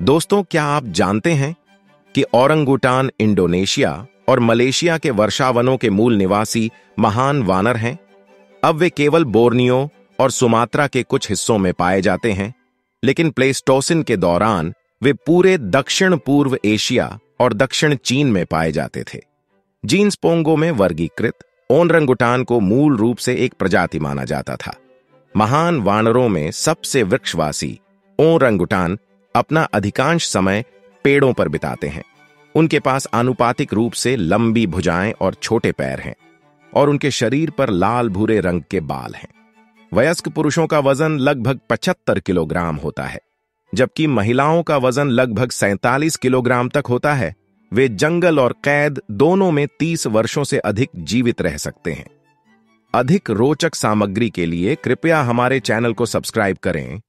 दोस्तों, क्या आप जानते हैं कि औरंगुटान इंडोनेशिया और मलेशिया के वर्षावनों के मूल निवासी महान वानर हैं? अब वे केवल बोर्नियो और सुमात्रा के कुछ हिस्सों में पाए जाते हैं, लेकिन प्लेस्टोसिन के दौरान वे पूरे दक्षिण पूर्व एशिया और दक्षिण चीन में पाए जाते थे। जीन्स पोंगो में वर्गीकृत ओनरंगुटान को मूल रूप से एक प्रजाति माना जाता था। महान वानरों में सबसे वृक्षवासी ओरंगुटान अपना अधिकांश समय पेड़ों पर बिताते हैं। उनके पास आनुपातिक रूप से लंबी भुजाएँ और छोटे पैर हैं और उनके शरीर पर लाल भूरे रंग के बाल हैं। वयस्क पुरुषों का वज़न लगभग 75 किलोग्राम होता है, जबकि महिलाओं का वज़न लगभग 47 किलोग्राम तक होता है। वे जंगल और कैद दोनों में 30 वर्षों से अधिक जीवित रह सकते हैं। अधिक रोचक सामग्री के लिए कृपया हमारे चैनल को सब्सक्राइब करें।